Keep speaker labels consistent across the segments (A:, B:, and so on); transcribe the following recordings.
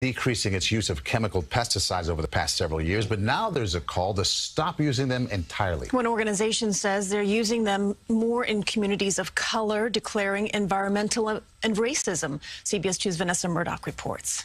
A: decreasing its use of chemical pesticides over the past several years, but now there's a call to stop using them entirely.
B: One organization says they're using them more in communities of color, declaring environmental and racism. CBS 2's Vanessa Murdoch reports.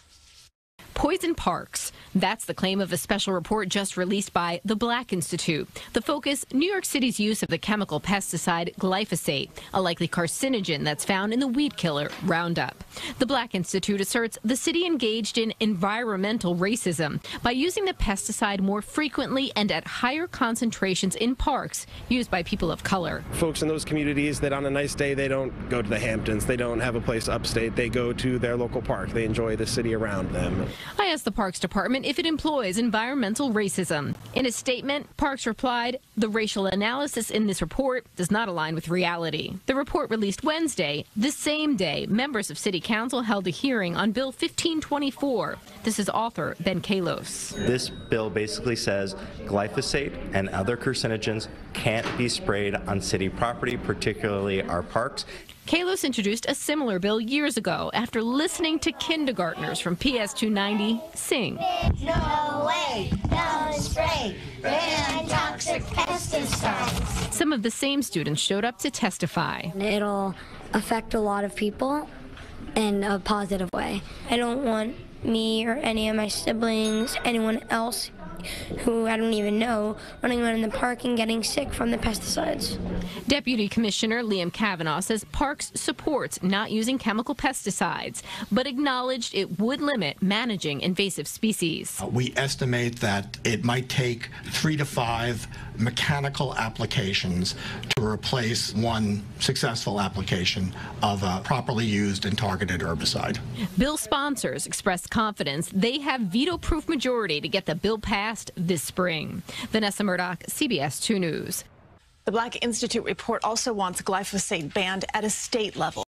C: Poison parks. That's the claim of a special report just released by the Black Institute. The focus New York City's use of the chemical pesticide glyphosate, a likely carcinogen that's found in the weed killer Roundup. The Black Institute asserts the city engaged in environmental racism by using the pesticide more frequently and at higher concentrations in parks used by people of color.
D: Folks in those communities that on a nice day they don't go to the Hamptons, they don't have a place upstate, they go to their local park. They enjoy the city around them.
C: I asked the Parks Department if it employs environmental racism. In a statement, Parks replied, The racial analysis in this report does not align with reality. The report released Wednesday, the same day members of City Council held a hearing on Bill 1524. This is author Ben Kallos.
E: This bill basically says glyphosate and other carcinogens can't be sprayed on city property, particularly our parks.
C: Kallos introduced a similar bill years ago after listening to kindergartners from PS 290 sing.
F: No way, no spray, ban toxic pesticides.
C: Some of the same students showed up to testify.
G: It'll affect a lot of people in a positive way.
H: I don't want me or any of my siblings, anyone else who I don't even know, running around in the park and getting sick from the pesticides.
C: Deputy Commissioner Liam Kavanaugh says Parks supports not using chemical pesticides, but acknowledged it would limit managing invasive species.
I: Uh, we estimate that it might take three to five mechanical applications to replace one successful application of a properly used and targeted herbicide.
C: Bill sponsors expressed confidence they have veto-proof majority to get the bill passed this spring. Vanessa Murdoch, CBS 2 News.
B: The Black Institute report also wants glyphosate banned at a state level.